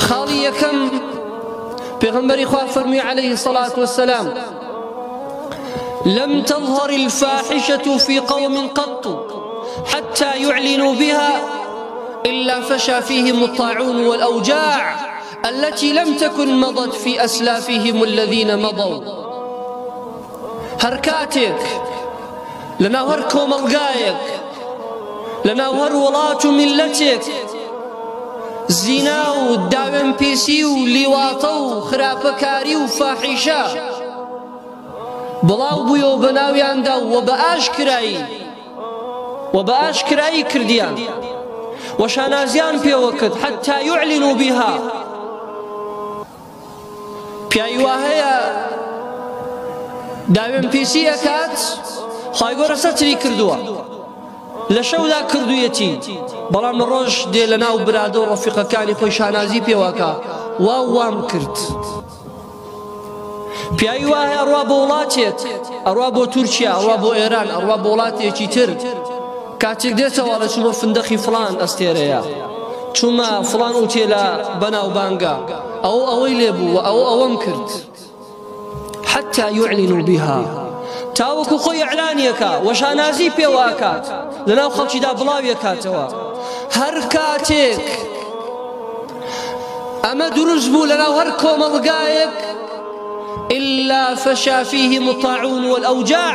خاڵی یەکەم پێغمبەری خوا فەرمی عليه الصلاة والسلام لم تظهر الفاحشة في قوم قط حتى يعلنوا بها إلا فشى فيهم الطاعون والأوجاع التي لم تكن مضت في أسلافهم الذين مضوا هەر کاتێک لە ناو هەر کۆمەڵگایەک لە ناو هەر وڵات و میلەتێک زینا و داوێن پیسی و لیواتە و خراپەکاری و فاحیشە بڵاو بوویەوە بە ناویاندا و بە ئاشکرایی و بە ئاشکرایی کردیان وە شانازیان پێوە کرد حتا یعلن و بیها پیاوی وا هەیە داوێن پیسی ئەکات خی گەورە سەتری کردووە لە شەودا کردویەتی بەڵام ڕۆژ دێ لە ناو برادە و ڕفیقەکانی خۆی شانازی پێوەکە وا وام کرد پیاوی وایە ئەڕوا بۆ وڵاتێک ئەڕوا بۆ تورکیا ئەڕوا بۆ ئێران ئەڕوا بۆ وڵاتێکی تر کاتێک دێتەوە ئەڵێ چوومە فندەقی فڵان ئەستێرەیە چوومە فڵان ئوتێلە بەناوبانگە ئەو ئەوەی لێبوو و ئەو ئەوەم کرد حتى يعلنوا بها تاوەکو خۆی ئەعلانیەکە وەشانازی پێواکات لەناو خەڵکیدا بڵاویەکاتەوە هەر کاتێک ئەمە دروست بوو لەناو هەر کۆمەڵگایەک إلا فشا فيه مطاعون والأوجاع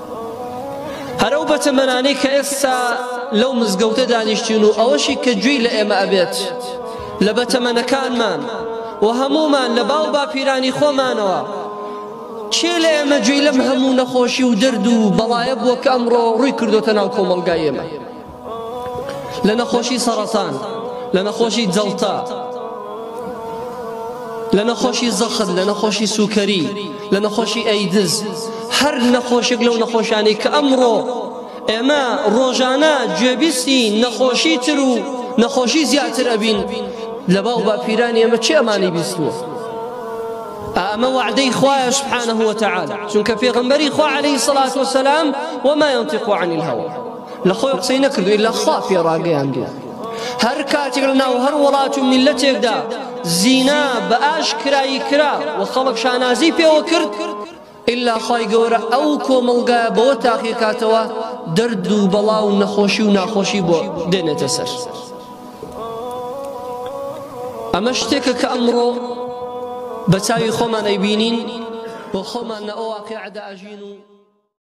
هەر ئەو بەتەمەنانەی کە ئێستا لەو مزگەوتە دانیشتین و ئەوەشی کە گوێی لە ئێمە ئەبێت لە بەتەمەنەکانمان و هەمومان لە باو باپیرانی خۆمانەوە چێ لە ئێمە گوێی لەم هەموو نەخۆشی و دەرد و بەڵایە بووە کە ئەمڕۆ ڕووی کردوتە ناو کۆمەڵگای ئێمە لە نەخۆشی سەڕەتان لە نەخۆشی جەڵتا لە نەخۆشی زەخت لە نەخۆشی سوکەری لە نەخۆشی ئەیدز هەر نەخۆشێک لەو نەخۆشانەی کە ئەمڕۆ ئێمە ڕۆژانە گوێبیستی نەخۆشی تر و نەخۆشی زیاتر ئەبین لە باو باپیرانی ئەمە چی ئەمانی بیستووە ئەمە وعدەی خوایە سبحانه وتعالى چونکە پێغمبەری خوا عليه الصلاة والسلام وما ينطق عن الهوى لە خۆی قسەی نەکردووی لە خوا پێ ڕاگەیاندووە هەر کاتێک لە ناو هەر وڵات و میلەتێکدا زینا بە ئاشکرایی کرا و خەڵک شانازی پێوە کرد ئللا خی گەورە ئەو کۆمەلگا بەوە تاقیکاتەوە دەرد و بەڵا و نەخۆشی و ناخۆشی بۆ دێنێتە سەر ئەمە شتێکە کە ئەمڕۆ بە چاوی خۆمان ئەیبینین بۆ خۆمان لە ئەو واقعدا ئەژین و